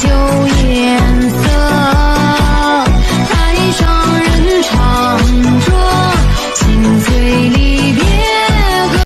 就